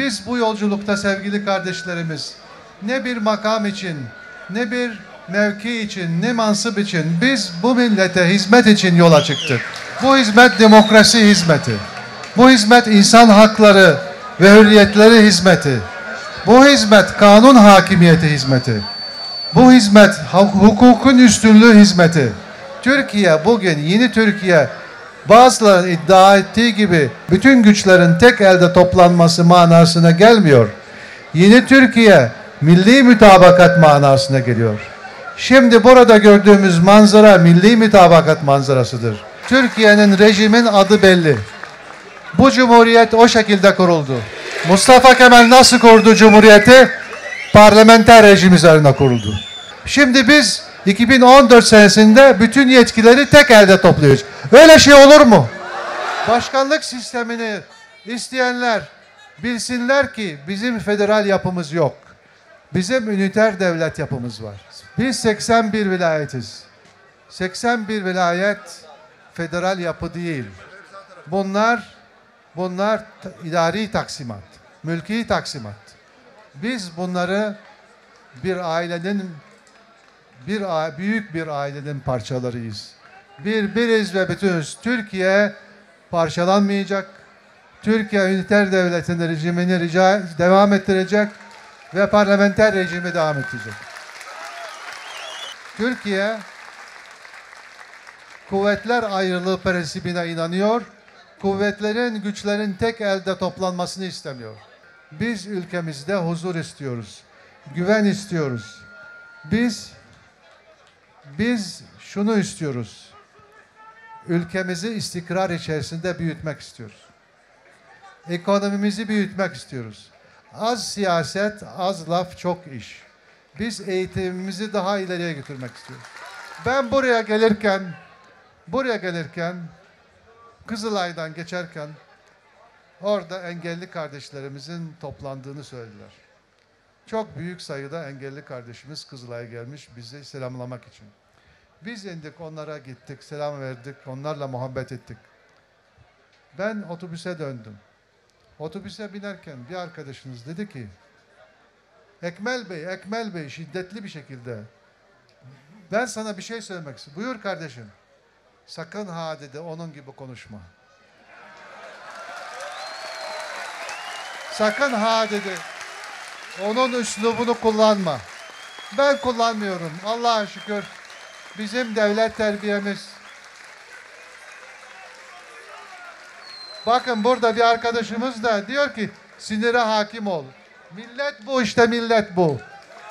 Biz bu yolculukta sevgili kardeşlerimiz ne bir makam için, ne bir mevki için, ne mansıp için biz bu millete hizmet için yola çıktık. Bu hizmet demokrasi hizmeti. Bu hizmet insan hakları ve hürriyetleri hizmeti. Bu hizmet kanun hakimiyeti hizmeti. Bu hizmet hukukun üstünlüğü hizmeti. Türkiye bugün yeni Türkiye bazılarının iddia ettiği gibi bütün güçlerin tek elde toplanması manasına gelmiyor. Yeni Türkiye milli mütabakat manasına geliyor. Şimdi burada gördüğümüz manzara milli mütabakat manzarasıdır. Türkiye'nin rejimin adı belli. Bu cumhuriyet o şekilde kuruldu. Mustafa Kemal nasıl kurdu cumhuriyeti? Parlamenter rejim üzerine kuruldu. Şimdi biz 2014 senesinde bütün yetkileri tek elde topluyoruz. Öyle şey olur mu? Başkanlık sistemini isteyenler bilsinler ki bizim federal yapımız yok. Bizim üniter devlet yapımız var. Biz 81 vilayetiz. 81 vilayet federal yapı değil. Bunlar bunlar idari taksimat, mülki taksimat. Biz bunları bir ailenin bir büyük bir ailenin parçalarıyız. Bir biriz ve bütünüz. Türkiye parçalanmayacak. Türkiye üniter devletinin rejimini rica, devam ettirecek ve parlamenter rejimi devam ettirecek. Türkiye kuvvetler ayrılığı prensibine inanıyor. Kuvvetlerin, güçlerin tek elde toplanmasını istemiyor. Biz ülkemizde huzur istiyoruz. Güven istiyoruz. Biz biz şunu istiyoruz. Ülkemizi istikrar içerisinde büyütmek istiyoruz. Ekonomimizi büyütmek istiyoruz. Az siyaset, az laf, çok iş. Biz eğitimimizi daha ileriye götürmek istiyoruz. Ben buraya gelirken, buraya gelirken, Kızılay'dan geçerken orada engelli kardeşlerimizin toplandığını söylediler. Çok büyük sayıda engelli kardeşimiz Kızılay'a gelmiş bizi selamlamak için. Biz indik onlara gittik, selam verdik, onlarla muhabbet ettik. Ben otobüse döndüm. Otobüse binerken bir arkadaşınız dedi ki, Ekmel Bey, Ekmel Bey şiddetli bir şekilde ben sana bir şey söylemek istiyorum. Buyur kardeşim. Sakın ha dedi onun gibi konuşma. Sakın ha dedi. Onun üslubunu kullanma. Ben kullanmıyorum. Allah'a şükür. Bizim devlet terbiyemiz. Bakın burada bir arkadaşımız da diyor ki sinire hakim ol. Millet bu işte millet bu.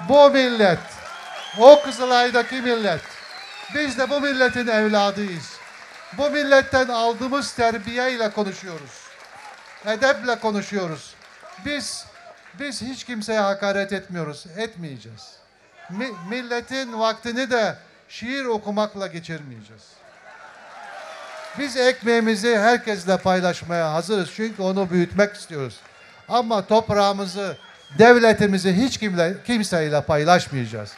Bu millet. O Kızılay'daki millet. Biz de bu milletin evladıyız. Bu milletten aldığımız terbiyeyle konuşuyoruz. Edeple konuşuyoruz. Biz biz hiç kimseye hakaret etmiyoruz. Etmeyeceğiz. Mi, milletin vaktini de şiir okumakla geçirmeyeceğiz. Biz ekmeğimizi herkesle paylaşmaya hazırız. Çünkü onu büyütmek istiyoruz. Ama toprağımızı, devletimizi hiç kimle, kimseyle paylaşmayacağız.